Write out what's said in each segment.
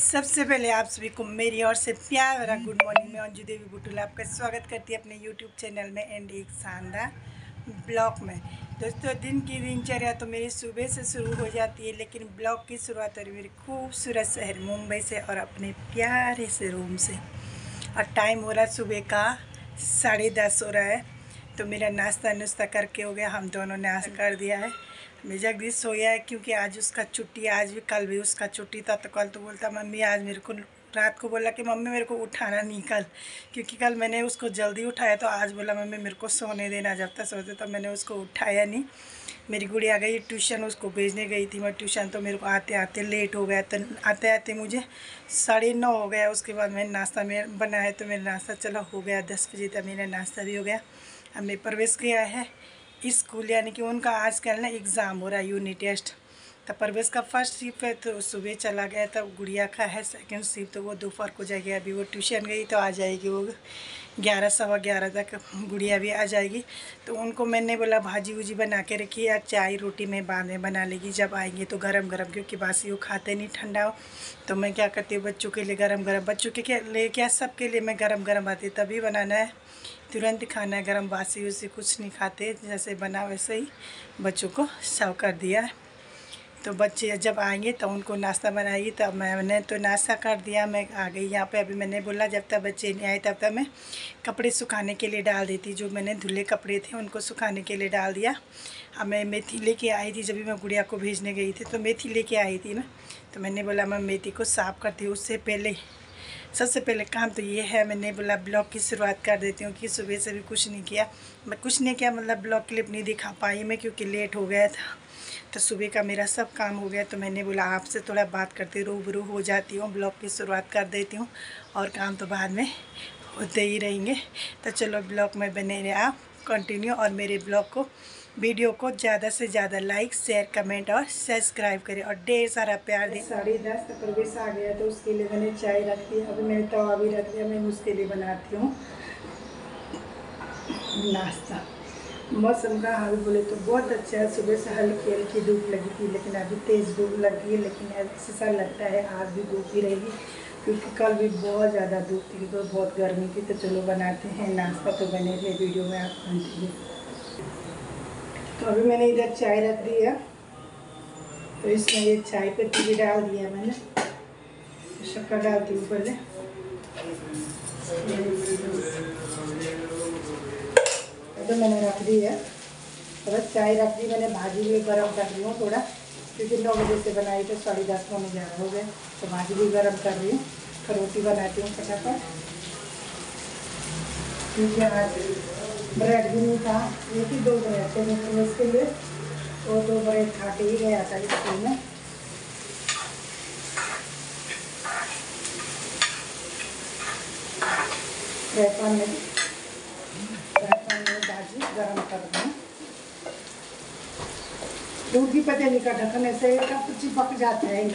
सबसे पहले आप सभी को मेरी ओर से प्यार भरा गुड मॉर्निंग में अंजू देवी बुटुल आपका स्वागत करती है अपने यूट्यूब चैनल में एंड एक शानदार ब्लॉग में। दोस्तों, दिन की दिनचर्या तो मेरी सुबह से शुरू हो जाती है, लेकिन ब्लॉग की शुरुआत हो रही मेरी खूबसूरत शहर मुंबई से और अपने प्यारे से रूम से। और टाइम हो रहा है सुबह का साढ़े दस हो रहा है तो मेरा नाश्ता नुश्ता करके हो गया। हम दोनों ने नाश्ता कर दिया है। मैं जगदीश सोया है क्योंकि आज उसका छुट्टी आज भी कल भी उसका छुट्टी था तो कल तो बोलता, मम्मी, आज मेरे को रात को बोला कि, मम्मी, मेरे को उठाना नहीं कल। क्योंकि कल मैंने उसको जल्दी उठाया तो आज बोला, मम्मी, मेरे को सोने देना। जब तक सोते तो मैंने उसको उठाया नहीं। मेरी गुड़िया गई, ट्यूशन उसको भेजने गई थी मैं ट्यूशन तो मेरे को आते आते लेट हो गया तो आते आते मुझे साढ़े नौ हो गया। उसके बाद मैंने नाश्ता में बनाया तो मेरा नाश्ता, चला हो गया, दस बजे तक मेरा नाश्ता भी हो गया। अब मैं प्रवेश किया है। स्कूल यानी कि उनका आजकल ना एग्ज़ाम हो रहा है यूनिट टेस्ट। तो परवेश का फ़र्स्ट शिफ्ट है तो सुबह चला गया तो गुड़िया का है सेकंड शिफ्ट तो वो दोपहर को जाएगी। अभी वो ट्यूशन गई तो आ जाएगी वो ग्यारह, सवा ग्यारह तक गुड़िया भी आ जाएगी। तो उनको मैंने बोला, भाजी वूजी बना के रखी या चाय रोटी में में बना लेगी, जब आएँगे तो गरम गरम क्योंकि बासी वो खाते नहीं, ठंडा हो। तो मैं क्या करती हूँ, बच्चों के लिए गरम गरम बच्चों के लिए, क्या सबके लिए मैं गरम गरम आती तभी बनाना है। तुरंत खाना है, गर्म बासी उसी कुछ नहीं खाते, जैसे बना वैसे ही बच्चों को सर्व कर दिया तो बच्चे जब आएँगे तो उनको नाश्ता बनाएगी तब मैंने तो नाश्ता कर दिया, मैं आ गई यहाँ पे। अभी मैंने बोला, जब तक बच्चे नहीं आए तब तक मैं कपड़े सुखाने के लिए डाल देती। जो मैंने धुले कपड़े थे उनको सुखाने के लिए डाल दिया। अब मैं मेथी लेके आई थी जब भी मैं गुड़िया को भेजने गई थी तो मेथी लेके आई थी मैं तो मैंने बोला, मैं मेथी को साफ़ करती हूँ, उससे पहले, सबसे पहले काम तो ये है। मैंने बोला ब्लॉग की शुरुआत कर देती हूँ कि सुबह से भी कुछ नहीं किया। मैं कुछ नहीं किया मतलब ब्लॉग क्लिप नहीं दिखा पाई मैं, क्योंकि लेट हो गया था। तो सुबह का मेरा सब काम हो गया तो मैंने बोला आपसे थोड़ा बात करते रूबरू हो जाती हूँ, ब्लॉग की शुरुआत कर देती हूँ और काम तो बाद में होते ही रहेंगे। तो चलो ब्लॉग में बने रहे आप कंटिन्यू और मेरे ब्लॉग को, वीडियो को ज़्यादा से ज़्यादा लाइक शेयर कमेंट और सब्सक्राइब करें और ढेर सारा प्यार दें। साढ़े दस तक प्रवेश आ गया तो उसके लिए मैंने चाय रख दी। अभी मैंने तवा भी रख दिया, मैं उसके लिए बनाती हूँ। नाश्ता। मौसम का हाल बोले तो बहुत अच्छा है। सुबह से हल्की हल्की धूप लगी थी, लेकिन अभी तेज़ धूप लगी है, लेकिन ऐसा लगता है आज भी धूप ही रहेगी, क्योंकि कल भी बहुत ज़्यादा धूप थी तो बहुत गर्मी थी तो चलो बनाते हैं नाश्ता तो बने थे वीडियो में आप कंटिन्यू तो अभी मैंने इधर चाय रख दी है तो इसमें ये चाय पत्ती भी डाल दिया मैंने, शक्कर डालती हूँ पहले तो मैंने रख दी है। तो चाय रख दी, मैंने भाजी भी गर्म कर दी हूँ थोड़ा, क्योंकि नौ बजे से बनाई तो साढ़े दस पौने ग्यारह हो गए तो भाजी भी गर्म कर रही हूँ फिर रोटी बनाती हूँ फटाफट। क्योंकि आज ब्रेड भी नहीं था एक ही दो ब्रेड थे मैं उसके लिए, वो दो ब्रेड खा के ही गया था स्कूल में। में भाजी गर्म कर दें। दूध की पता का ढकने ऐसे कब चिपक जाता है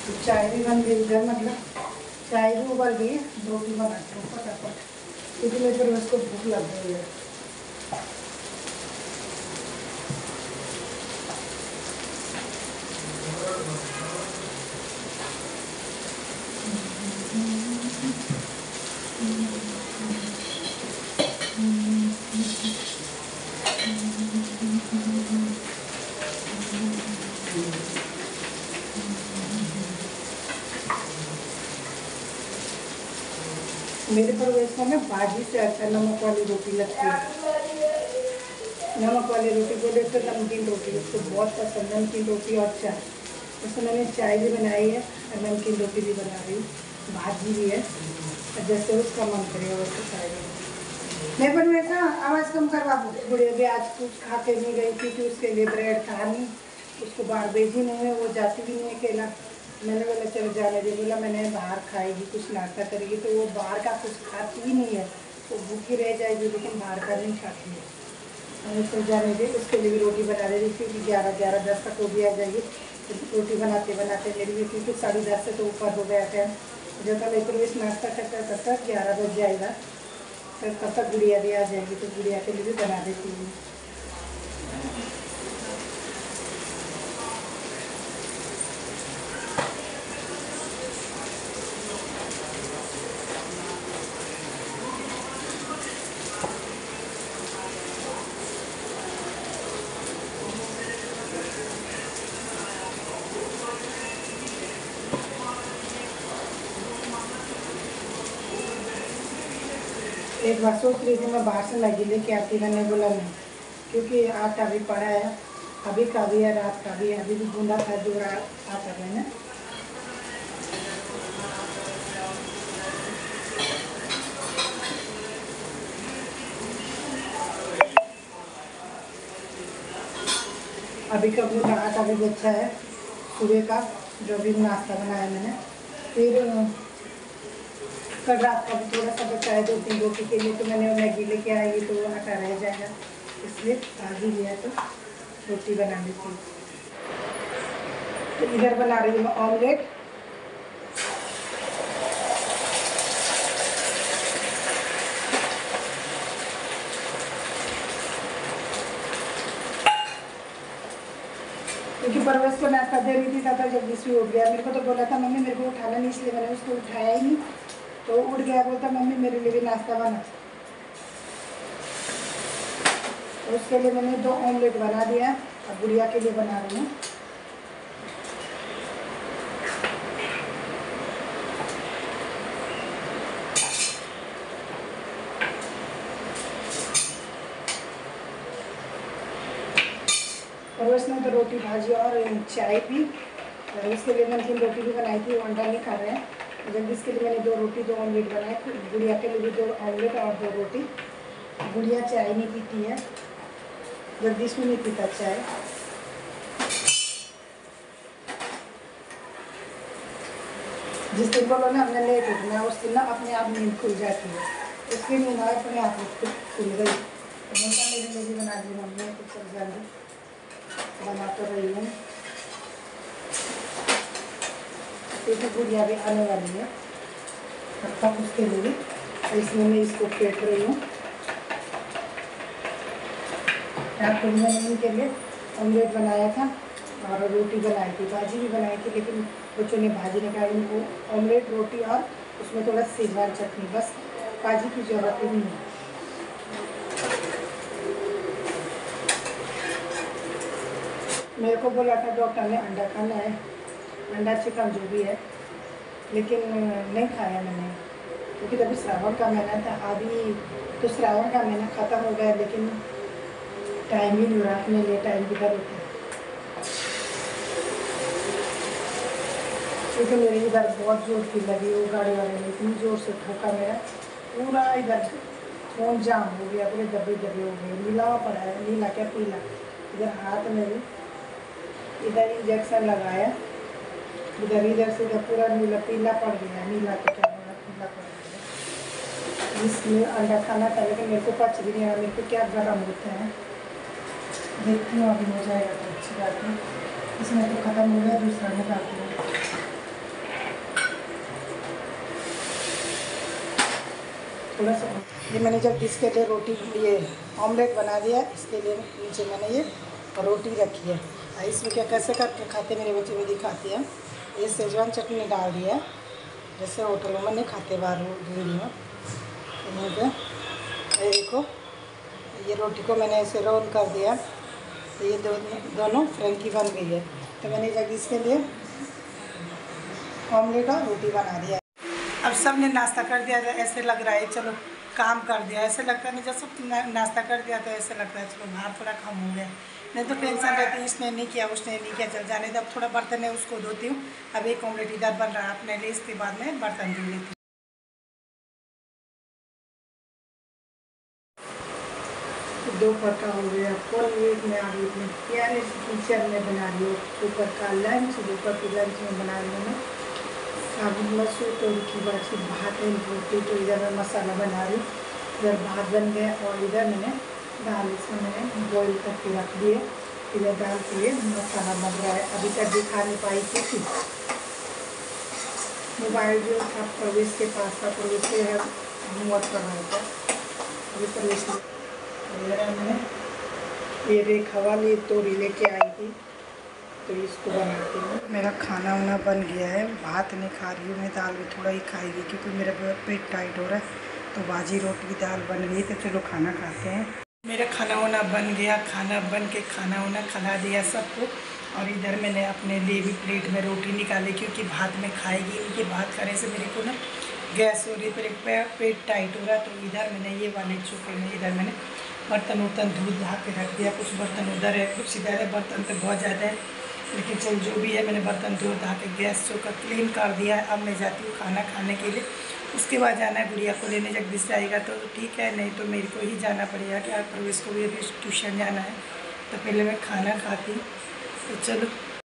तो चाय भी बन गई इधर मतलब चाय भी उबल गई रोटी बनाती हूँ फटाफट। इसलिए फिर उसको भूख लग गई है। मेरे प्रवेश में भाजी से अच्छा नमक वाली रोटी लगती है। नमक वाली रोटी बोले तो नमकीन रोटी उसको बहुत पसंद नमकीन रोटी और चाय। जैसे मैंने चाय भी बनाई है और नमकीन रोटी भी बना रही हूँ। भाजी भी है। जैसे उसका मन करेगा वैसे खाएगा मैं पर वैसा आवाज़ कम करवा बुढ़िया भी आज कुछ खा के नहीं गई थी कि उसके लिए ब्रेड था नहीं। उसको बाहर भेजी नहीं है, वो जाती भी नहीं अकेला। मैंने बोला, चलो जाने दे। बोला, मैंने बाहर खाएगी कुछ नाश्ता करेगी तो वो बाहर का कुछ खाती ही नहीं है। वो तो भूखी रह जाएगी, लेकिन बाहर का नहीं खाती है। मैंने चल जाने दे। उसके लिए भी रोटी बना रही थी क्योंकि ग्यारह ग्यारह, दस तक भी आ जाएगी। तो रोटी बनाते बनाते मेरी भी क्योंकि साढ़े दस से तो ऊपर हो गया टाइम जब तक एक रोज नाश्ता करता तब तक ग्यारह बज जाएगा। फिर तब तक गुड़िया भी आ जाएगी तो गुड़िया के लिए भी बना देती हूँ। एक बार सोच रही थी मैं बाहर से मैगी लेके आती, मैंने बोला, नहीं। क्योंकि आटा भी पड़ा है, अभी का भी है, रात का भी है, अभी भी गूंदा था जो रात आटा मैंने अभी का गूंदा आटा भी अच्छा है, सुबह का जो भी नाश्ता बनाया मैंने। फिर कल रात का भी थोड़ा सा बचा है दो तीन रोटी के लिए तो मैंने मैगी लेके आई तो आटा रह जाएगा। इसलिए आज ही लिया तो रोटी बना ली थी तो इधर बना रही हूँ ऑमलेट। क्योंकि परवेश को नाश्ता दे रही थी तब तक जगदीश भी उठ गया। मेरे को तो बोला था, मम्मी मेरे को उठाना नहीं, इसलिए मैंने उसको उठाया ही नहीं। तो उठ गया, बोलता, मम्मी, मेरे लिए भी नाश्ता बना। तो उसके लिए मैंने दो ऑमलेट बना दिया अब गुड़िया के लिए बना रही हूँ। और उसने तो रोटी भाजी और चाय पी, और उसके लिए तीन रोटी भी बनाई थी, वो अंडा नहीं खा रहे हैं। जगदीश के लिए मैंने दो रोटी, दो ऑमलेट बनाए गुड़िया के लिए भी दो ऑमलेट और दो रोटी। गुड़िया चाय नहीं पीती है। जगदीश भी नहीं पीता चाय। जिस दिन बोलो ना हमने लेट उठना उस दिन ना अपने आप नींद खुल जाती है। उसकी नींद अपने आप खुल गई। तो मैंने मेरे बना दी मम्मी कुछ सब जल्दी बना तो रही हूँ। क्योंकि गुड़िया भी आने वाली है तब तक उसके लिए तो इसलिए मैं इसको फेंट रही हूँ। रात को मैंने इनके लिए ऑमलेट बनाया था, और रोटी बनाई थी, भाजी भी बनाई थी, लेकिन बच्चों ने भाजी ने कहा इनको ऑमलेट रोटी और उसमें थोड़ा सीजवान चटनी, बस भाजी की ज़रूरत ही नहीं है। मेरे को बोला था, डॉक्टर ने अंडा खाना है। अंडा चिकन जो भी है। लेकिन नहीं खाया मैंने। क्योंकि तभी श्रावण का महीना था। अभी तो श्रावण का महीना ख़त्म हो गया, लेकिन टाइम ही नहीं रहा। अपने लिए टाइम किधर होता है? क्योंकि मेरे इधर बहुत ज़ोर की लगी वो गाड़ी वाले ने, इतनी ज़ोर से ठोका मेरा। पूरा इधर फ़ोन जाम हो गया, पूरे दबे दबे हो गए। नीला पड़ा है नीला क्या पीला? इधर हाथ में भी। इधर इंजेक्शन लगाया। इधर इधर से इधर पूरा नीला, पीला पड़ गया नीला तो क्या होगा, पीला पड़ गया इसमें अंडा खाना था, लेकिन मेरे को पच भी नहीं रहा मेरे को क्या गर्म होता है। देखती हूँ, अभी हो जाएगा तो अच्छी बात है। इसमें तो ख़त्म हो गया, दूसरा निकालती हूँ थोड़ा सा ये मैंने जब इसके लिए रोटी, ये ऑमलेट बना दिया, इसके लिए नीचे मैंने ये रोटी रखी है। इसमें क्या कैसे करके खाते मेरे बच्चे भी दिखाते हैं। ये सेजवान चटनी डाल दिया जैसे होटल में नहीं खाते बाहर भिंडी में। तो पे। ये देखो ये रोटी को मैंने ऐसे रोल कर दिया। तो ये दो, दोनों फ्रेंकी बन गई है। तो मैंने जब इसके लिए ऑमलेट और रोटी बना दिया। अब सबने नाश्ता कर दिया। ऐसे लग रहा है चलो काम कर दिया। ऐसे लगता है नहीं जब सब नाश्ता कर दिया तो ऐसे लगता है चलो बाहर थोड़ा कम हो गया। नहीं तो टेंशन रहती इसने नहीं किया, उसने नहीं किया, चल जाने जब थोड़ा बर्तन है, उसको धोती हूँ। अब एक ऑमलेट इधर बन रहा है, अपने लिए इसके बाद में बर्तन धो लेती हूँ। दोपहर का हो गया फल एक में आ गई अपने प्यारे से किचन में बना रही हूँ। दोपहर का लंच दोपहर के लंच में बना हूँ मैं। साबुन मसूर तो की बात भात है रोटी तो इधर मैं मसाला बना रही हूँ। इधर भात बन गया और इधर मैंने दाल इसमें मैंने बॉईल करके रख दिए। इधर दाल के लिए मसाला बन रहा है। अभी तक दिखा नहीं पाई क्योंकि मोबाइल जो था प्रवेश के पास था प्रवेश के है घूमत कर रहा था। अभी प्रवेश मैंने ये रेखा वाली तोड़ी लेके आई थी। तो इसको बनाती हूँ। मेरा खाना वाना बन गया है। भात नहीं खा रही हूँ मैं, दाल भी थोड़ा ही खाएगी, क्योंकि मेरा पेट टाइट हो रहा है। तो बाजी रोटी दाल बन गई तो चलो खाना खाते हैं। मेरा खाना वाना बन गया खाना बन के खाना वाना खिला दिया सबको और इधर मैंने अपने लिए भी प्लेट में रोटी निकाली क्योंकि भात में खाएगी इनके भात खाने से मेरे को ना गैस हो रही फिर पे, पेट टाइट हो रहा तो इधर मैंने ये वाले चूके में इधर मैंने बर्तन वर्तन धो धा के रख दिया। कुछ बर्तन उधर है कुछ इधर है बर्तन तो बहुत ज़्यादा है लेकिन चल जो भी है मैंने बर्तन धो धा के गैस चौका क्लीन कर दिया। है अब मैं जाती हूँ खाना खाने के लिए। उसके बाद जाना है गुड़िया को लेने, जब जगदीश जाएगा तो ठीक है, नहीं तो मेरे को ही जाना पड़ेगा कि क्या प्रवेश को भी अभी ट्यूशन जाना है। तो पहले मैं खाना खाती तो चलो